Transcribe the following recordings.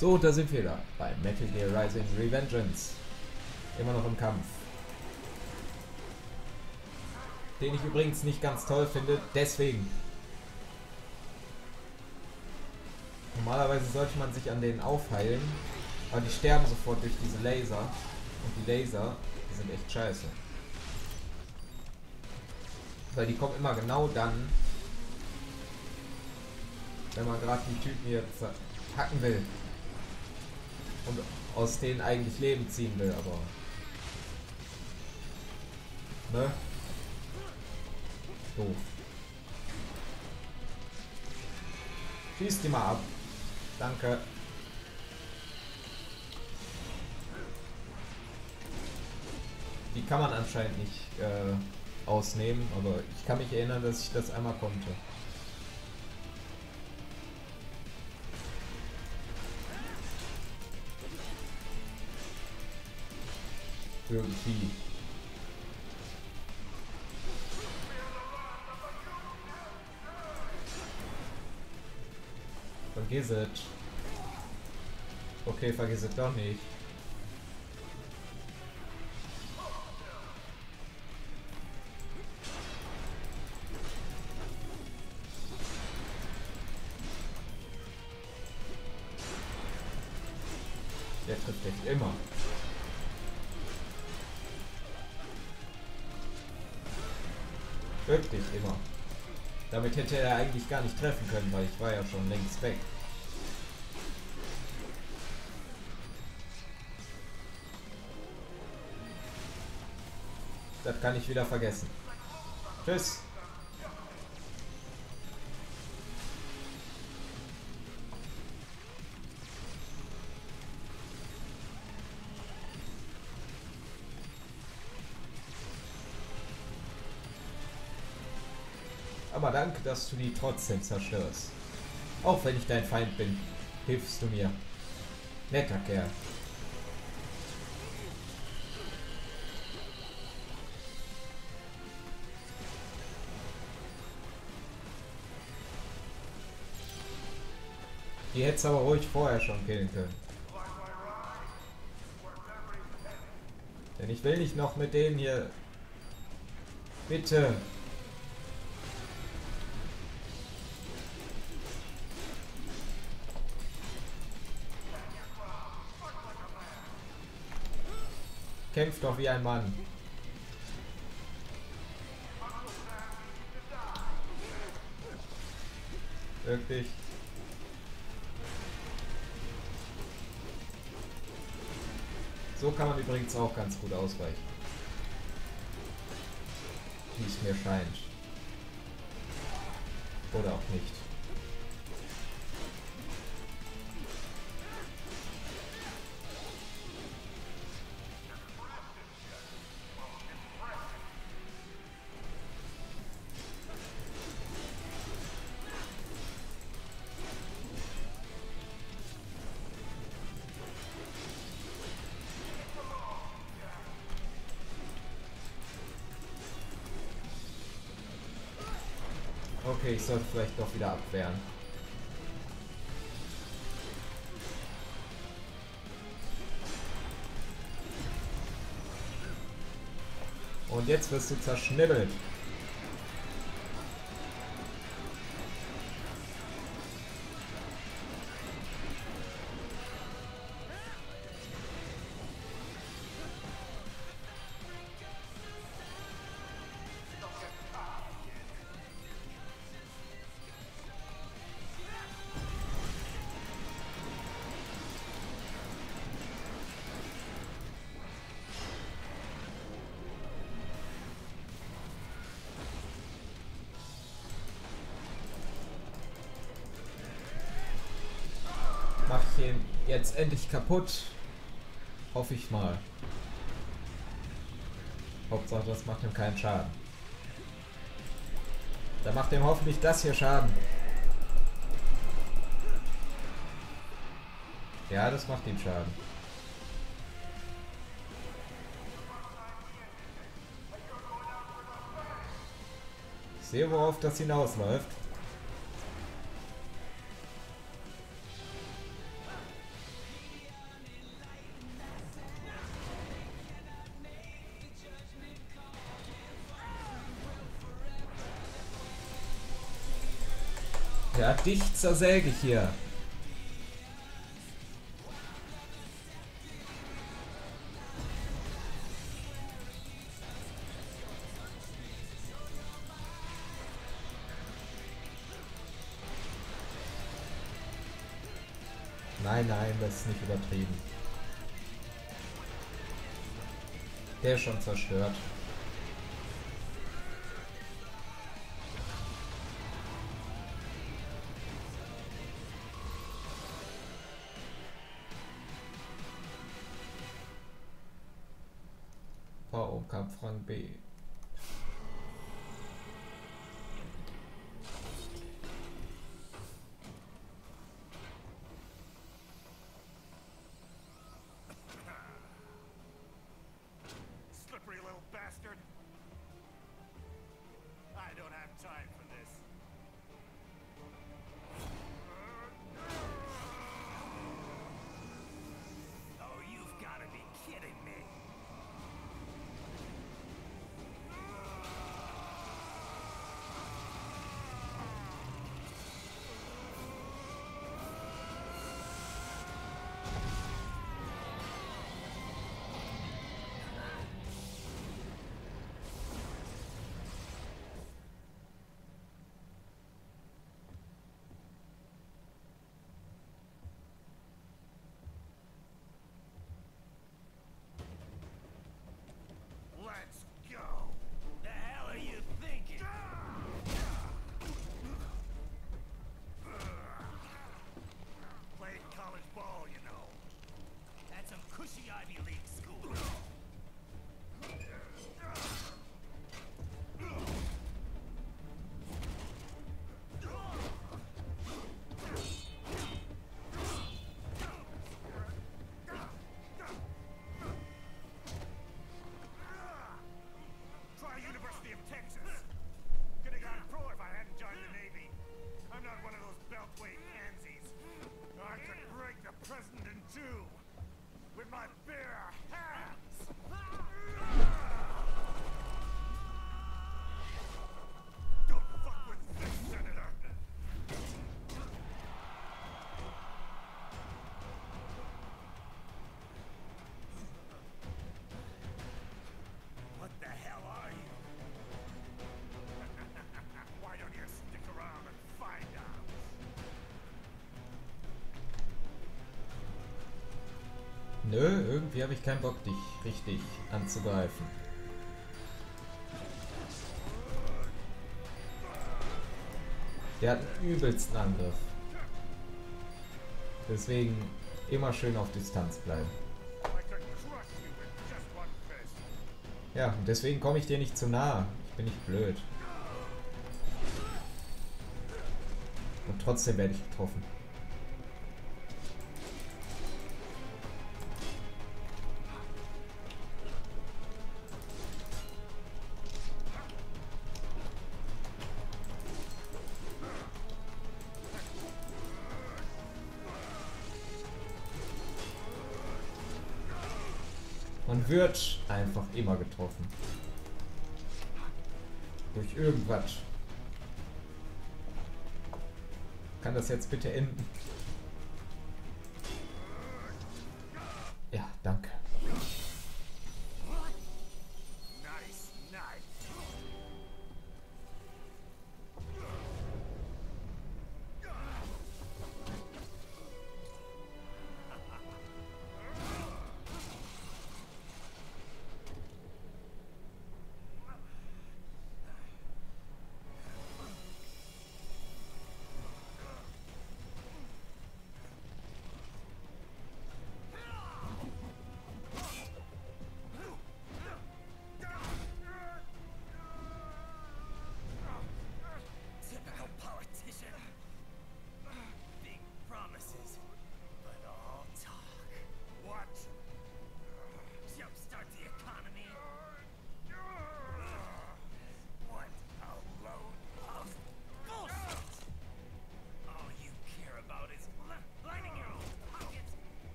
So, da sind wir da bei Metal Gear Rising Revengeance. Immer noch im Kampf. Den ich übrigens nicht ganz toll finde, deswegen. Normalerweise sollte man sich an denen aufheilen, aber die sterben sofort durch diese Laser. Und die Laser, die sind echt scheiße. Weil die kommen immer genau dann, wenn man gerade die Typen hier hacken will. Und aus denen eigentlich Leben ziehen will, aber. Ne? Doof. Schieß die mal ab. Danke. Die kann man anscheinend nicht äh, ausnehmen, aber ich kann mich erinnern, dass ich das einmal konnte. Irgendwie. Vergiss es. Okay, vergiss es doch nicht. Der trifft dich immer. Wirklich immer. Damit hätte er eigentlich gar nicht treffen können, weil ich war ja schon längst weg. Das kann ich wieder vergessen. Tschüss. Aber danke, dass du die trotzdem zerstörst. Auch wenn ich dein Feind bin, hilfst du mir. Netter Kerl. Die hättest aber ruhig vorher schon killen können. Denn ich will nicht noch mit denen hier... Bitte. Kämpft doch wie ein Mann. Wirklich. So kann man übrigens auch ganz gut ausweichen. Wie es mir scheint. Oder auch nicht. Okay, ich sollte vielleicht doch wieder abwehren. Und jetzt wirst du zerschnibbelt. Jetzt endlich kaputt? Hoffe ich mal. Hauptsache, das macht ihm keinen Schaden. Da macht ihm hoffentlich das hier Schaden. Ja, das macht ihm Schaden. Ich sehe, worauf das hinausläuft. Ja, dich zersäge ich hier. Nein, nein, das ist nicht übertrieben. Der ist schon zerstört. au Cap Franc B. Nö, irgendwie habe ich keinen Bock, dich richtig anzugreifen. Der hat einen übelsten Angriff. Deswegen immer schön auf Distanz bleiben. Ja, deswegen komme ich dir nicht zu nah. Ich bin nicht blöd. Und trotzdem werde ich getroffen. Wird einfach immer getroffen. Durch irgendwas. Kann das jetzt bitte enden?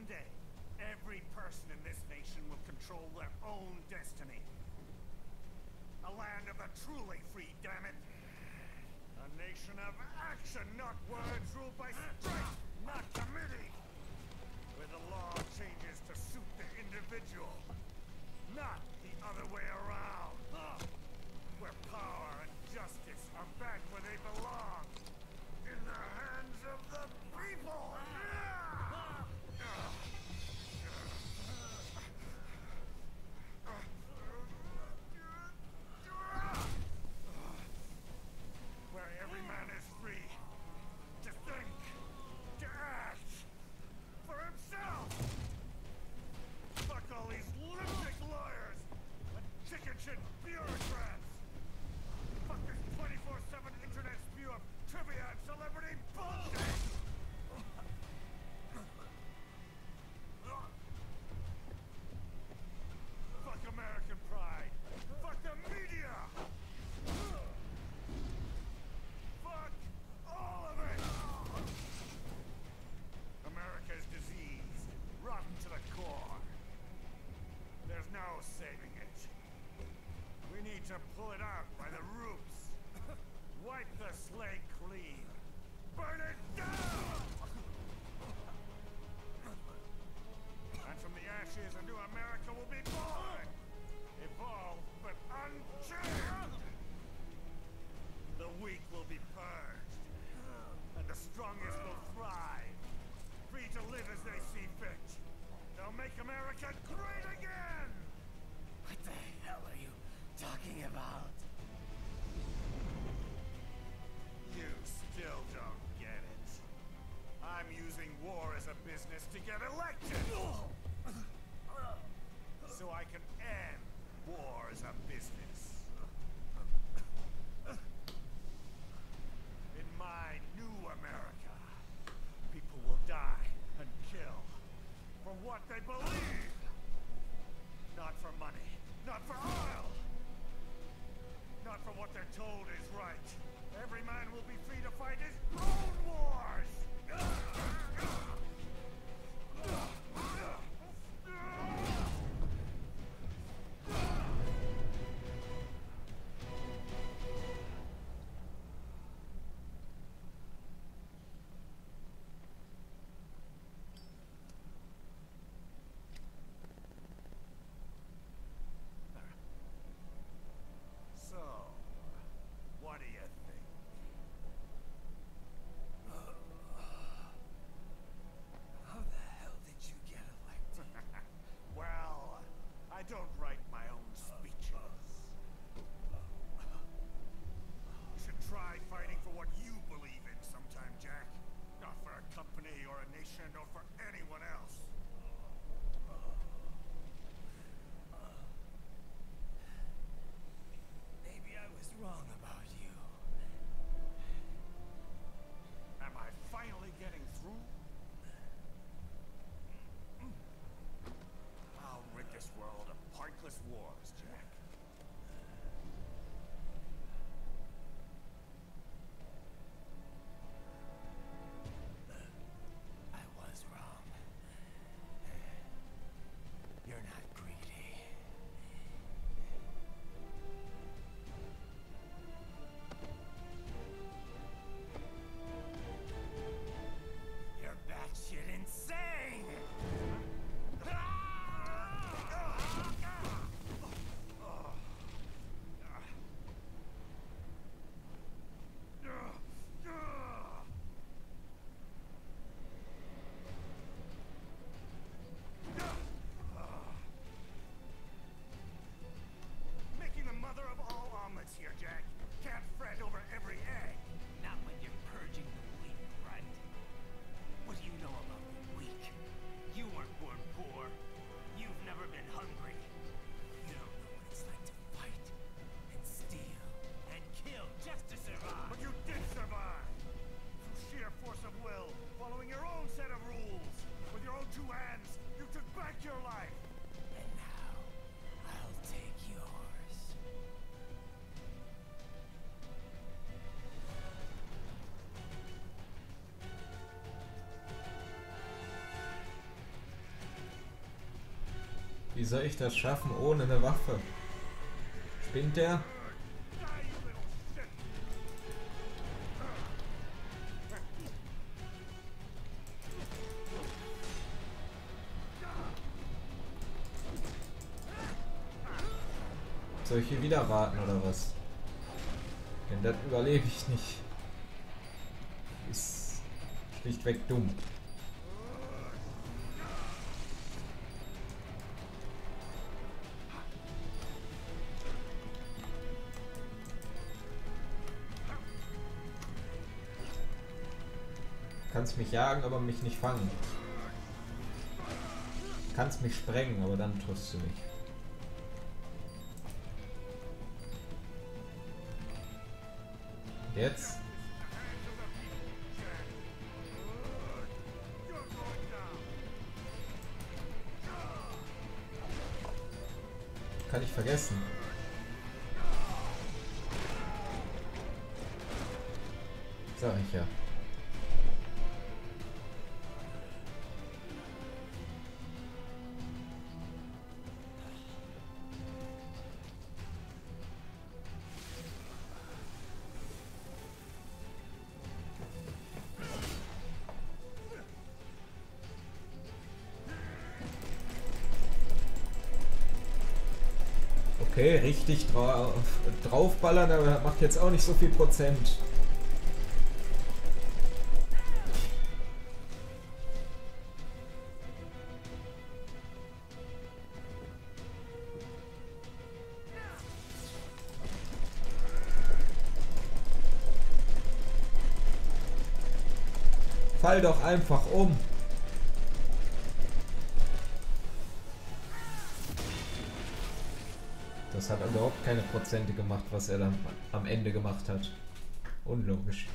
One day, every person in this nation will control their own destiny. A land of the truly free, damn it. A nation of action, not words ruled by strength, not committee. Where the law changes to suit the individual, not the other way around. Where power and justice are back where they belong. Weak will be purged, and the strongest will thrive, free to live as they see fit. They'll make America great again! What the hell are you talking about? You still don't get it. I'm using war as a business to get elected! So I can end war as a business. In my new America, people will die and kill for what they believe. Not for money, not for oil, not for what they're told is right. Every man will be free to fight his own Wie soll ich das schaffen ohne eine Waffe? Spinnt der? Soll ich hier wieder warten oder was? Denn das überlebe ich nicht. Ist schlichtweg dumm. Kannst mich jagen, aber mich nicht fangen. Kannst mich sprengen, aber dann triffst du mich. Jetzt? Kann ich vergessen. Sag ich ja. Richtig drauf, draufballern, aber macht jetzt auch nicht so viel Prozent. Fall doch einfach um. Das hat überhaupt keine Prozente gemacht, was er dann am Ende gemacht hat. Unlogisch.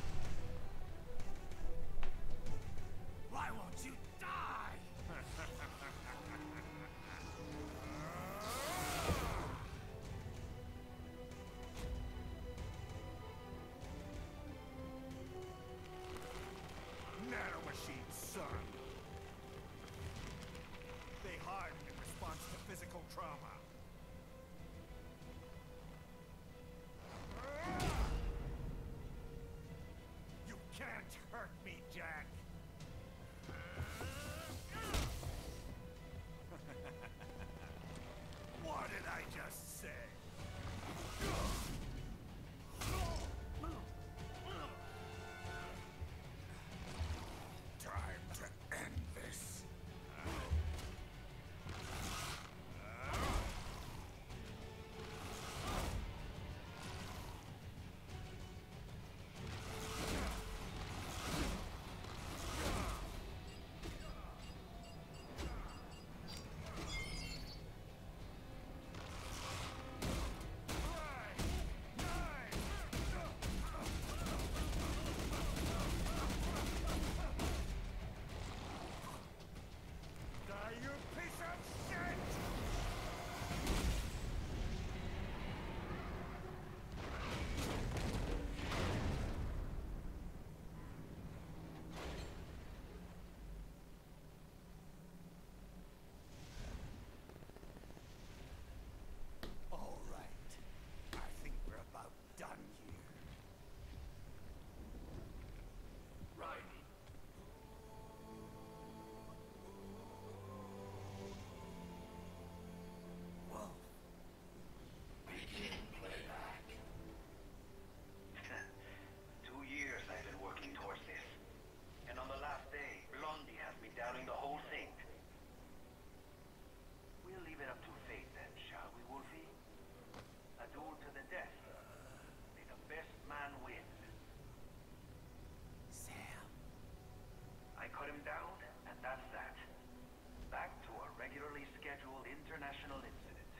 Scheduled international incident.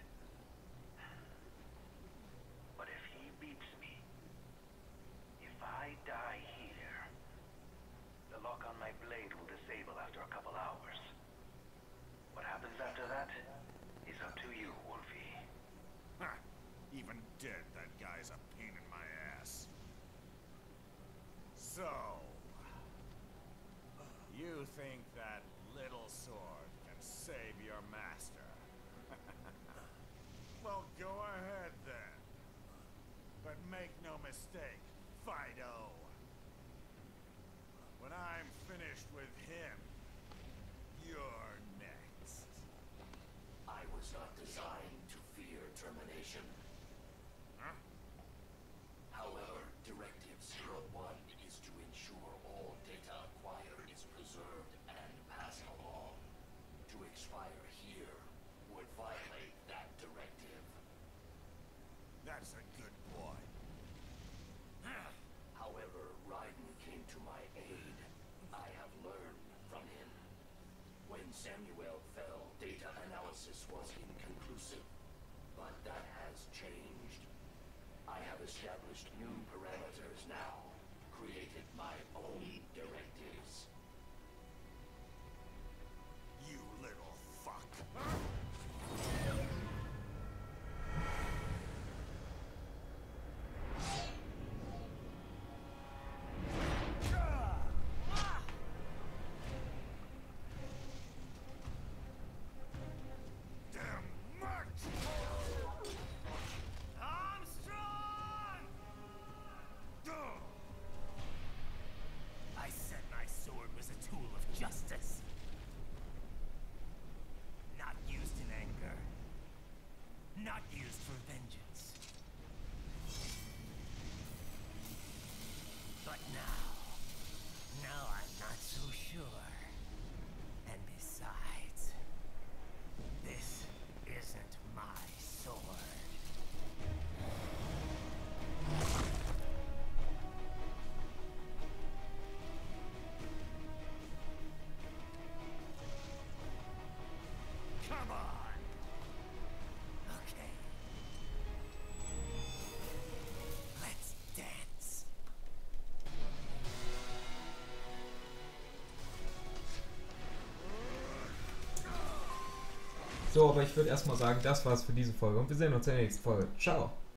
But if he beats me, if I die here, the lock on my blade will disable after a couple hours. What happens after that is up to you, Wolfie. Even dead, that guy's a pain in my ass. So, you think Go ahead then. But make no mistake, Fido. When I'm finished with him, you're next. I was not designed to fear termination. Huh? However, Directive 01 is to ensure all data acquired is preserved and passed along to expire That's a good boy. However, Raiden came to my aid. I have learned from him. When Samuel fell, data analysis was inconclusive. But that has changed. I have established new parameters now, created my own now, now I'm not so sure. And besides, this isn't my sword. So, aber ich würde erstmal sagen, das war's für diese Folge und wir sehen uns in der nächsten Folge. Ciao.